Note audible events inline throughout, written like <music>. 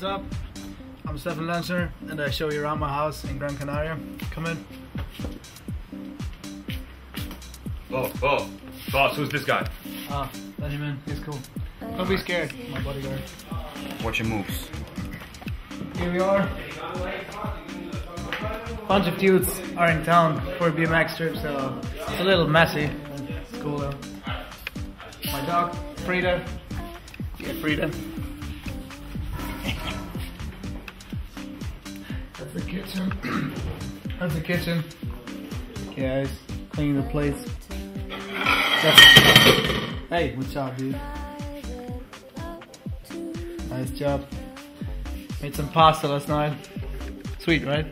what's up? I'm Stefan Lantschner and I show you around my house in Gran Canaria. Come in. Oh, oh. Boss, who's this guy? Ah, let him in. He's cool. Don't be scared, my bodyguard. Watch your moves. Here we are. Bunch of dudes are in town for a BMX trip, so it's a little messy. It's cool though. My dog, Frida. Yeah, Frida. Kitchen. <clears throat> That's the kitchen. Guys, cleaning the place. Hey, what's up, dude? Nice job. Made some pasta last night. Sweet, right?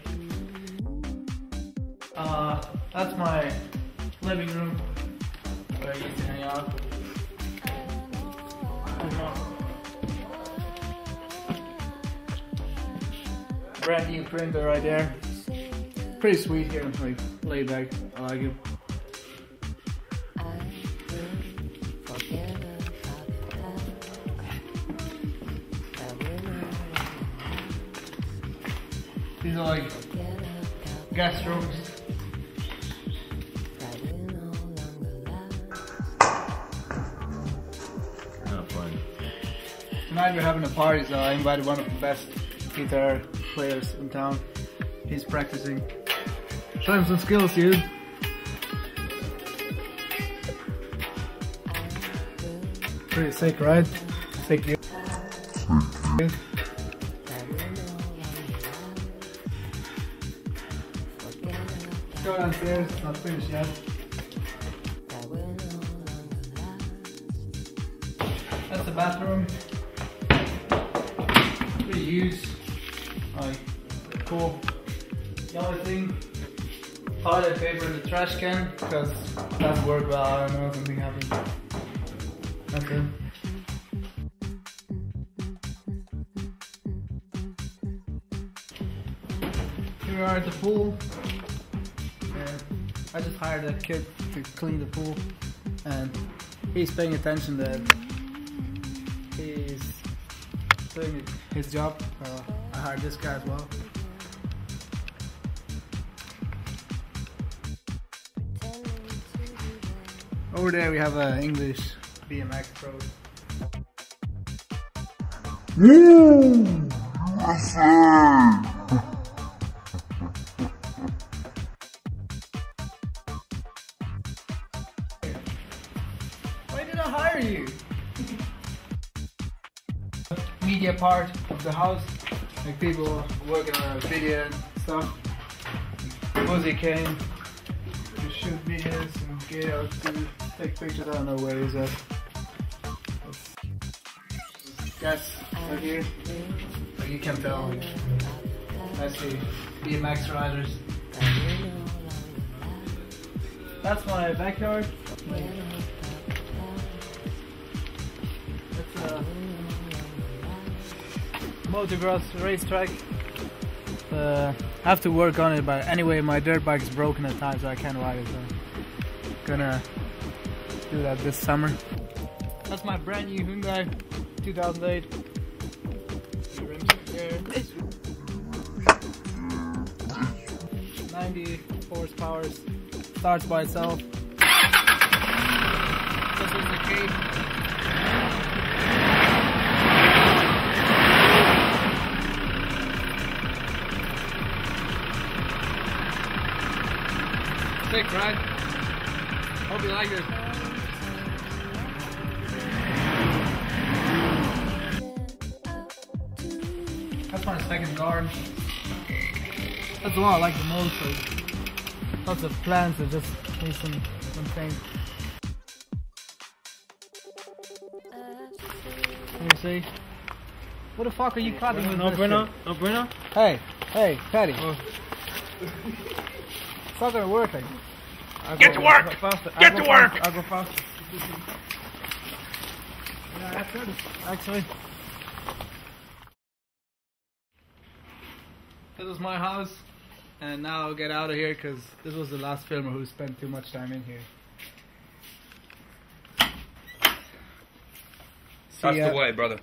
Uh, that's my living room where I used to hang out. Brand new printer right there. Pretty sweet here, like laid back. I like it. These are like guest rooms. Not fun. Tonight we're having a party, so I invited one of the best guitar players in town. He's practicing. Show him some skills, dude. Pretty sick, right? Sick, dude. Go downstairs, not finished yet. That's the bathroom. Pretty huge. Like, cool. The only thing, toilet paper in the trash can, because it doesn't work well, I don't know, something happened. That's it. Here we are at the pool. And I just hired a kid to clean the pool, and he's paying attention that he's doing his job. Uh, I hired this guy as well. Over there we have an English BMX pro. Mmm, Why did I hire you? Media part of the house, like people working on a video and stuff. Woozy came to shoot videos and get out to take pictures. I don't know where he's at. Guys, right here. Like you can tell, I see BMX riders. That's my backyard. Motocross racetrack. Uh, I have to work on it, but anyway, my dirt bike is broken at times, so I can't ride it. So gonna do that this summer. That's my brand new Hyundai 2008. The rims there. 90 horsepower. Starts by itself. This is the key. Right? Hope you like it. That's my second garden. That's the one I like the most. Like, lots of plants that just need some, some. Let me see. What the fuck are you cutting with No this shit? no bueno. Hey, hey, Patty. Oh. It's not gonna work. Like, I'll Get go to work! Faster. Get I'll to go work! faster. I'll go faster. yeah, that's good. Actually. This is my house, and now I'll get out of here because this was the last filmer who spent too much time in here. See That's ya. the way, brother.